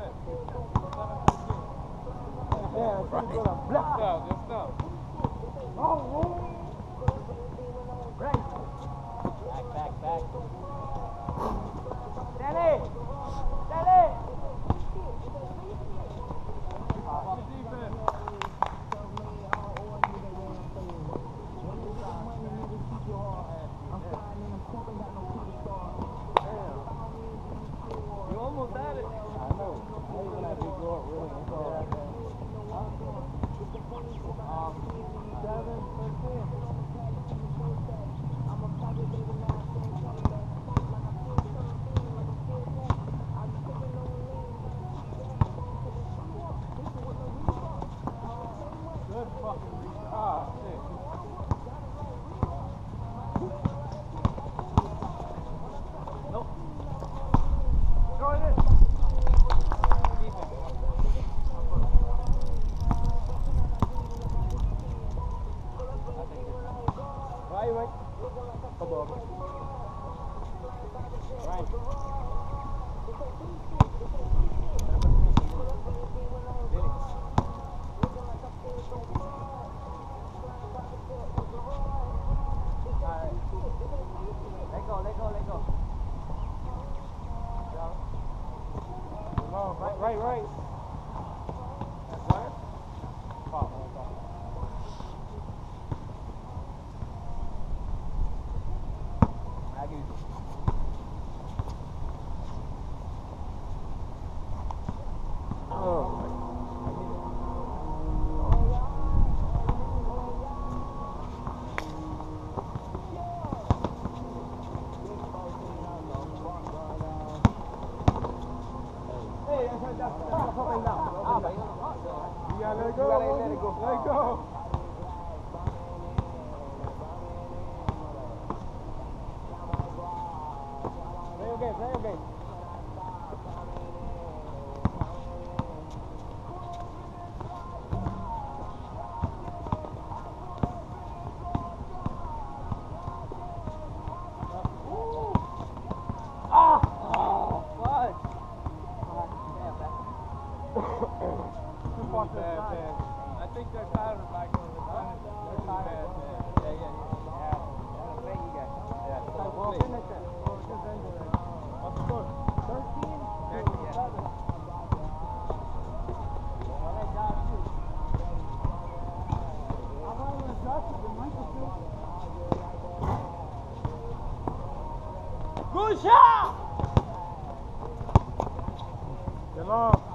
Back, back, back. Danny! Right, right. Come on. Right. Let go, let go, let go. Right, right, right. Let it go. Let it go. Thank you Good shot! Get long.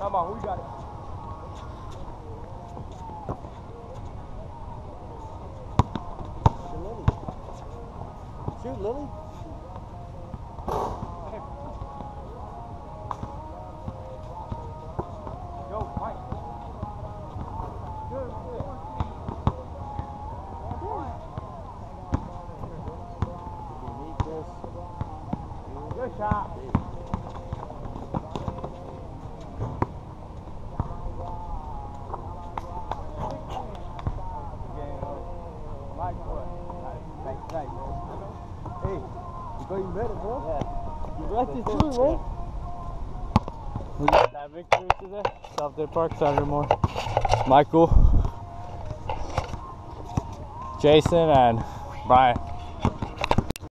Come on, we got it. Shoot Lily. Shoot Lily. Good shot. Hey, you got you better, bro. Yeah. You got it too, man. That victory today, South Dade Park, Saturday morning. Michael, Jason, and Brian.